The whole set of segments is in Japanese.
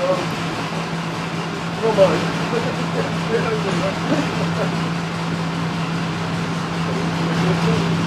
Thank you.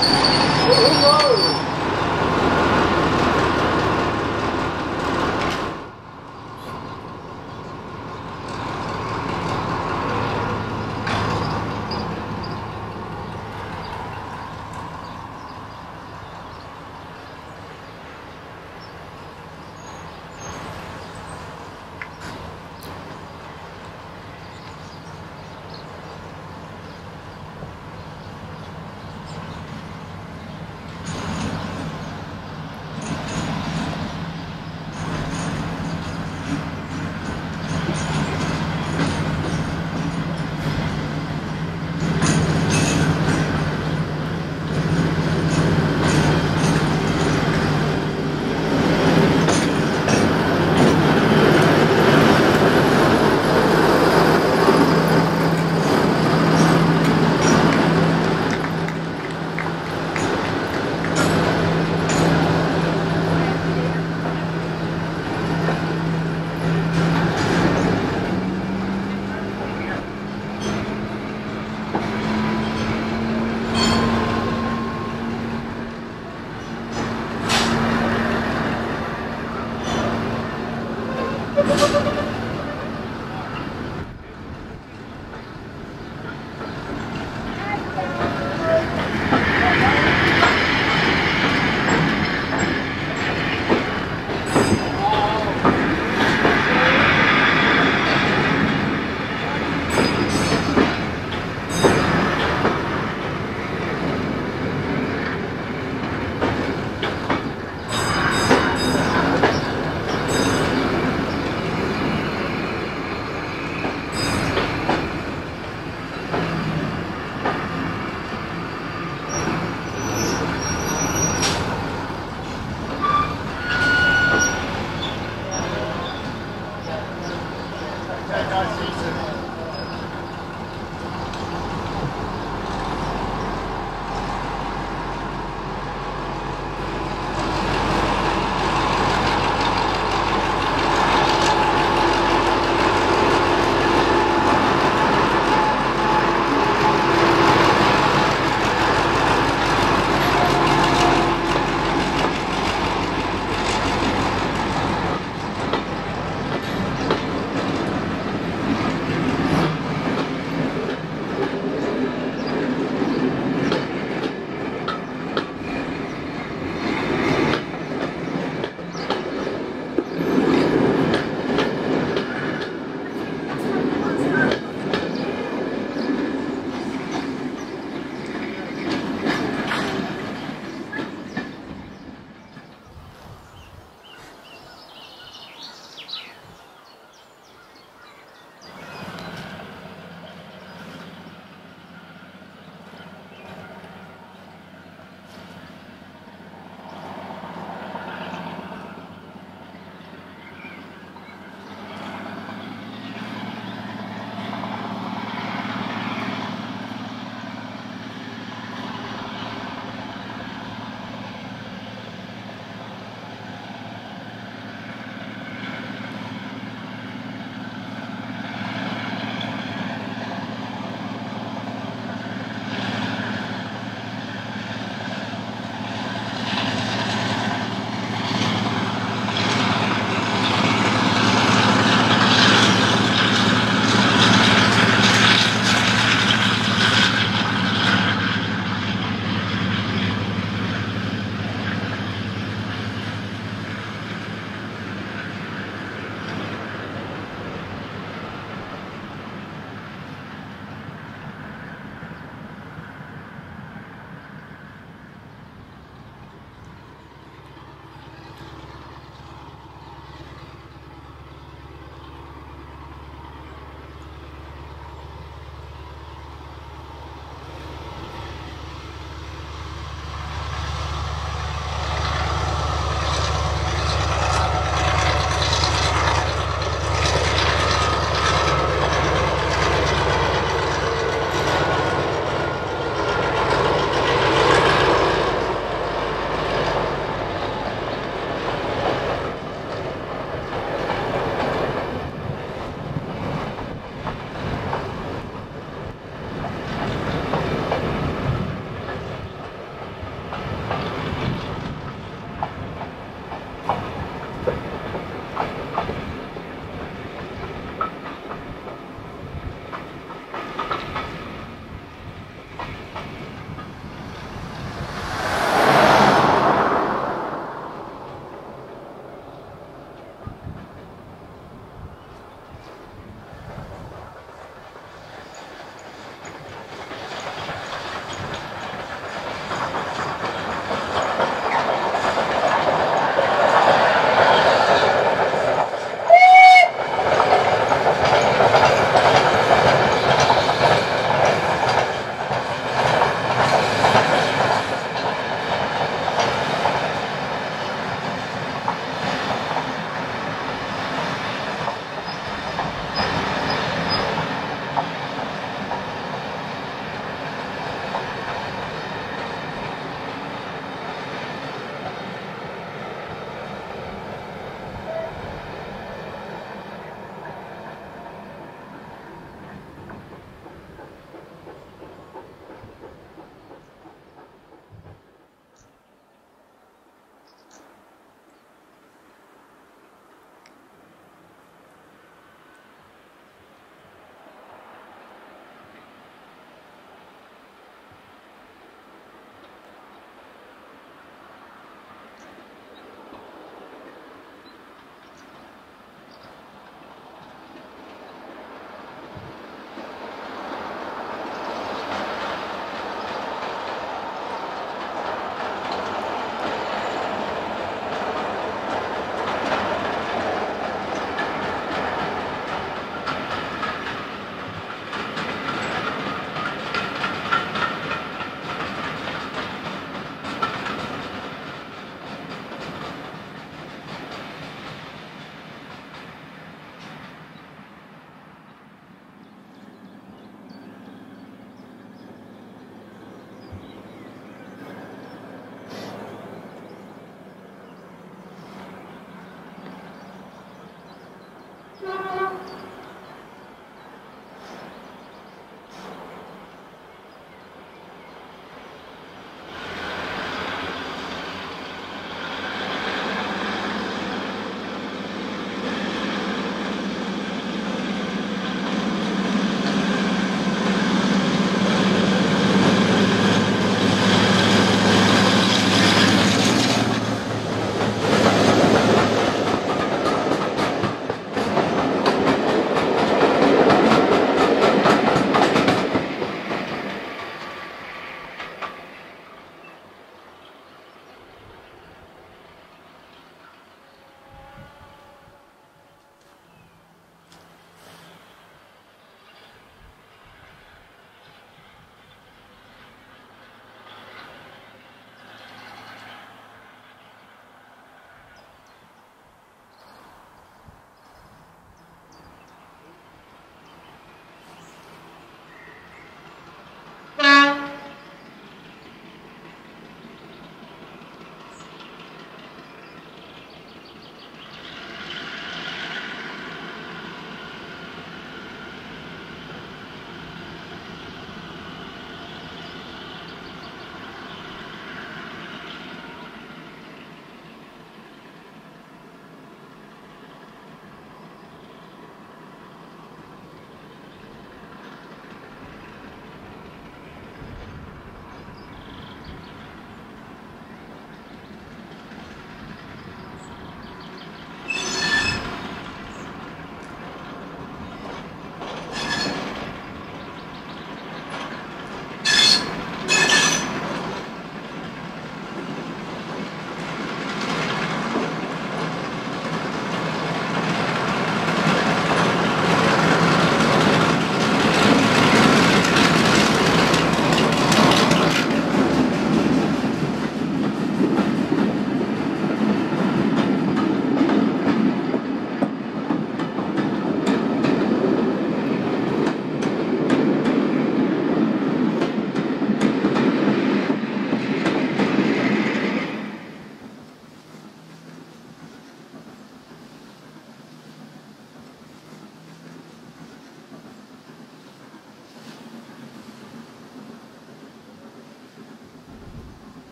Oh, no!